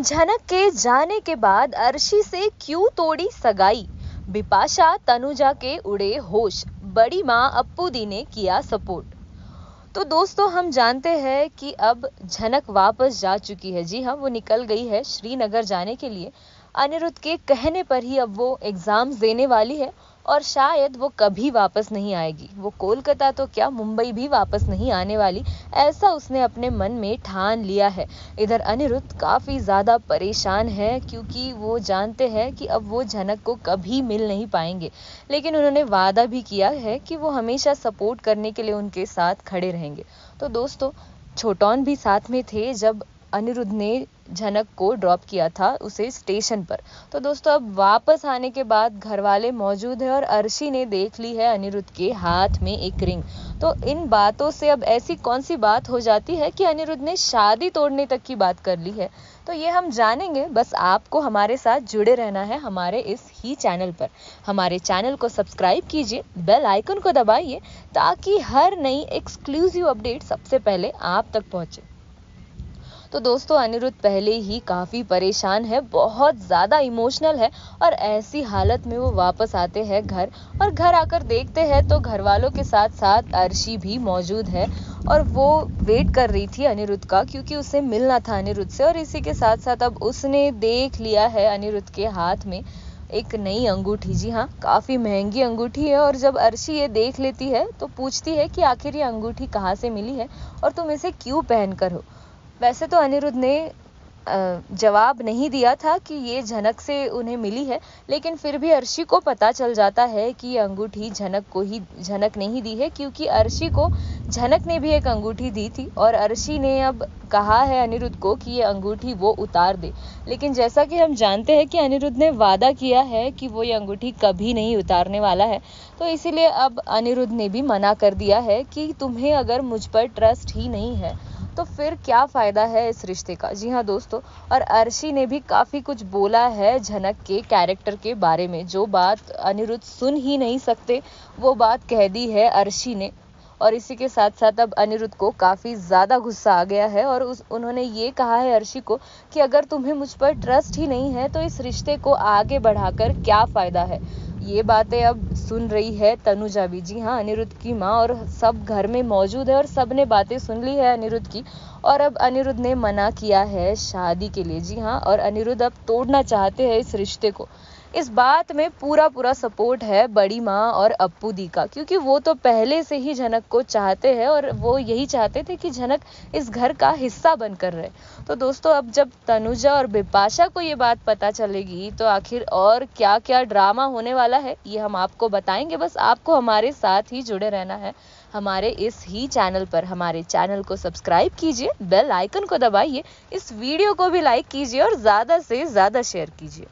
झनक के जाने के बाद अर्शी से क्यों तोड़ी सगाई? बिपाशा तनुजा के उड़े होश। बड़ी माँ अप्पू दी ने किया सपोर्ट। तो दोस्तों, हम जानते हैं कि अब झनक वापस जा चुकी है। जी हाँ वो निकल गई है श्रीनगर जाने के लिए। अनिरुद्ध के कहने पर ही अब वो एग्ज़ाम्स देने वाली है और शायद वो कभी वापस नहीं आएगी। वो कोलकाता तो क्या मुंबई भी वापस नहीं आने वाली, ऐसा उसने अपने मन में ठान लिया है। इधर अनिरुद्ध काफ़ी ज़्यादा परेशान है क्योंकि वो जानते हैं कि अब वो झनक को कभी मिल नहीं पाएँगे। लेकिन उन्होंने वादा भी किया है कि वो हमेशा सपोर्ट करने के लिए उनके साथ खड़े रहेंगे। तो दोस्तों, छोटौन भी साथ में थे जब अनिरुद्ध ने झनक को ड्रॉप किया था उसे स्टेशन पर। तो दोस्तों, अब वापस आने के बाद घर वाले मौजूद है और अर्शी ने देख ली है अनिरुद्ध के हाथ में एक रिंग तो इन बातों से अब ऐसी कौन सी बात हो जाती है कि अनिरुद्ध ने शादी तोड़ने तक की बात कर ली है? तो ये हम जानेंगे। बस आपको हमारे साथ जुड़े रहना है हमारे इस ही चैनल पर। हमारे चैनल को सब्सक्राइब कीजिए बेल आइकन को दबाइए, ताकि हर नई एक्सक्लूसिव अपडेट सबसे पहले आप तक पहुँचे। तो दोस्तों, अनिरुद्ध पहले ही काफ़ी परेशान है, बहुत ज़्यादा इमोशनल है और ऐसी हालत में वो वापस आते हैं घर और घर आकर देखते हैं तो घर वालों के साथ साथ अर्शी भी मौजूद है और वो वेट कर रही थी अनिरुद्ध का क्योंकि उसे मिलना था अनिरुद्ध से और इसी के साथ साथ अब उसने देख लिया है अनिरुद्ध के हाथ में एक नई अंगूठी। जी हाँ काफ़ी महँगी अंगूठी है और जब अर्शी ये देख लेती है तो पूछती है कि आखिर ये अंगूठी कहाँ से मिली है और तुम इसे क्यों पहन कर हो? वैसे तो अनिरुद्ध ने जवाब नहीं दिया था कि ये झनक से उन्हें मिली है, लेकिन फिर भी अर्शी को पता चल जाता है कि ये अंगूठी झनक को ही, झनक नहीं दी है, क्योंकि अर्शी को झनक ने भी एक अंगूठी दी थी और अर्शी ने अब कहा है अनिरुद्ध को कि ये अंगूठी वो उतार दे। लेकिन जैसा कि हम जानते हैं कि अनिरुद्ध ने वादा किया है कि वो ये अंगूठी कभी नहीं उतारने वाला है तो इसीलिए अब अनिरुद्ध ने भी मना कर दिया है कि तुम्हें अगर मुझ पर ट्रस्ट ही नहीं है तो फिर क्या फ़ायदा है इस रिश्ते का? जी हाँ दोस्तों, और अर्शी ने भी काफ़ी कुछ बोला है झनक के कैरेक्टर के बारे में। जो बात अनिरुद्ध सुन ही नहीं सकते, वो बात कह दी है अर्शी ने। और इसी के साथ साथ अब अनिरुद्ध को काफ़ी ज़्यादा गुस्सा आ गया है और उस, उन्होंने ये कहा है अर्शी को कि अगर तुम्हें मुझ पर ट्रस्ट ही नहीं है तो इस रिश्ते को आगे बढ़ाकर क्या फ़ायदा है? ये बातें अब सुन रही है तनुजा भी। जी हाँ अनिरुद्ध की माँ और सब घर में मौजूद है और सबने बातें सुन ली है अनिरुद्ध की। और अब अनिरुद्ध ने मना किया है शादी के लिए। जी हाँ और अनिरुद्ध अब तोड़ना चाहते हैं इस रिश्ते को। इस बात में पूरा पूरा सपोर्ट है बड़ी माँ और अप्पू दी का, क्योंकि वो तो पहले से ही झनक को चाहते हैं और वो यही चाहते थे कि झनक इस घर का हिस्सा बनकर रहे। तो दोस्तों, अब जब तनुजा और बिपाशा को ये बात पता चलेगी तो आखिर और क्या क्या ड्रामा होने वाला है, ये हम आपको बताएँगे। बस आपको हमारे साथ ही जुड़े रहना है, हमारे इस ही चैनल पर। हमारे चैनल को सब्सक्राइब कीजिए, बेल आइकन को दबाइए, इस वीडियो को भी लाइक कीजिए और ज़्यादा से ज़्यादा शेयर कीजिए।